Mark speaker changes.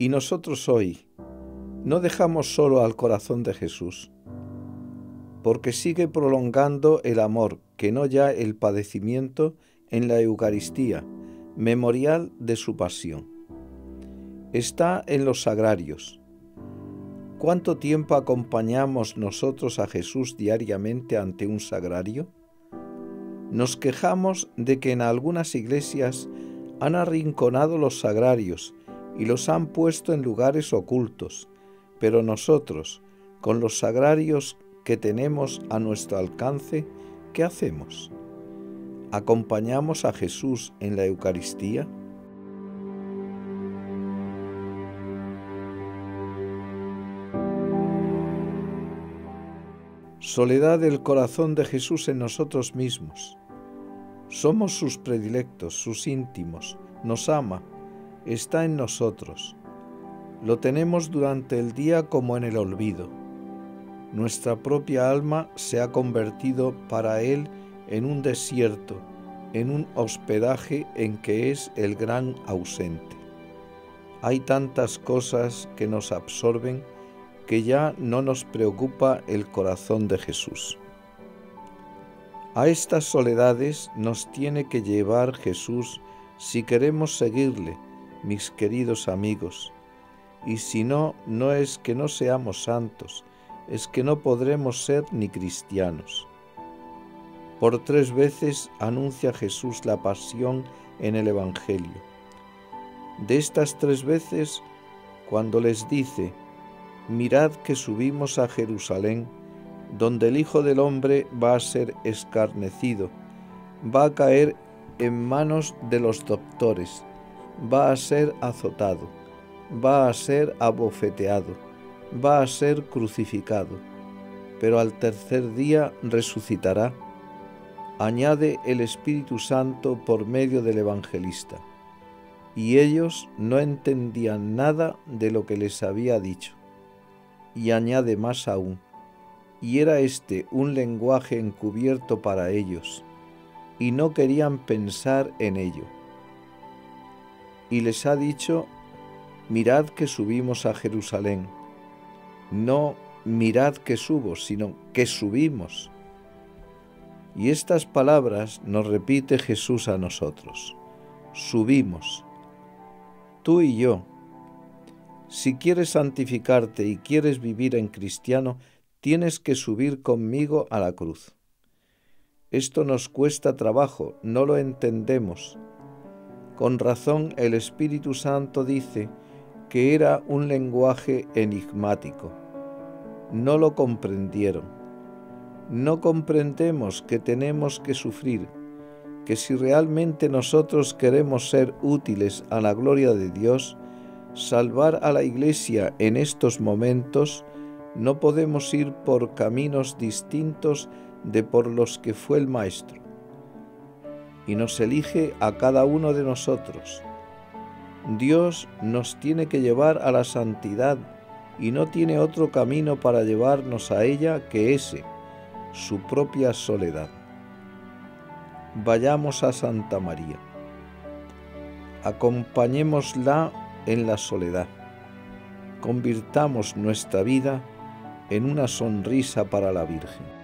Speaker 1: Y nosotros hoy no dejamos solo al corazón de Jesús, porque sigue prolongando el amor, que no ya el padecimiento, en la Eucaristía, memorial de su pasión. Está en los sagrarios. ¿Cuánto tiempo acompañamos nosotros a Jesús diariamente ante un sagrario? Nos quejamos de que en algunas iglesias han arrinconado los sagrarios y los han puesto en lugares ocultos, pero nosotros, con los sagrarios que tenemos a nuestro alcance, ¿qué hacemos? ¿Acompañamos a Jesús en la Eucaristía? Soledad del corazón de Jesús en nosotros mismos. Somos sus predilectos, sus íntimos, nos ama, está en nosotros. Lo tenemos durante el día como en el olvido. Nuestra propia alma se ha convertido para Él en un desierto, en un hospedaje en que es el gran ausente. Hay tantas cosas que nos absorben que ya no nos preocupa el corazón de Jesús. A estas soledades nos tiene que llevar Jesús si queremos seguirle, mis queridos amigos, y si no, no es que no seamos santos, es que no podremos ser ni cristianos. Por tres veces anuncia Jesús la pasión en el Evangelio. De estas tres veces, cuando les dice, mirad que subimos a Jerusalén, donde el Hijo del Hombre va a ser escarnecido, va a caer en manos de los doctores, va a ser azotado, va a ser abofeteado, va a ser crucificado, pero al tercer día resucitará añade el Espíritu Santo por medio del evangelista. Y ellos no entendían nada de lo que les había dicho. Y añade más aún, y era este un lenguaje encubierto para ellos, y no querían pensar en ello. Y les ha dicho, mirad que subimos a Jerusalén. No mirad que subo, sino que subimos y estas palabras nos repite Jesús a nosotros. Subimos. Tú y yo. Si quieres santificarte y quieres vivir en cristiano, tienes que subir conmigo a la cruz. Esto nos cuesta trabajo, no lo entendemos. Con razón el Espíritu Santo dice que era un lenguaje enigmático. No lo comprendieron no comprendemos que tenemos que sufrir, que si realmente nosotros queremos ser útiles a la gloria de Dios, salvar a la Iglesia en estos momentos, no podemos ir por caminos distintos de por los que fue el Maestro. Y nos elige a cada uno de nosotros. Dios nos tiene que llevar a la santidad y no tiene otro camino para llevarnos a ella que ese su propia soledad. Vayamos a Santa María. Acompañémosla en la soledad. Convirtamos nuestra vida en una sonrisa para la Virgen.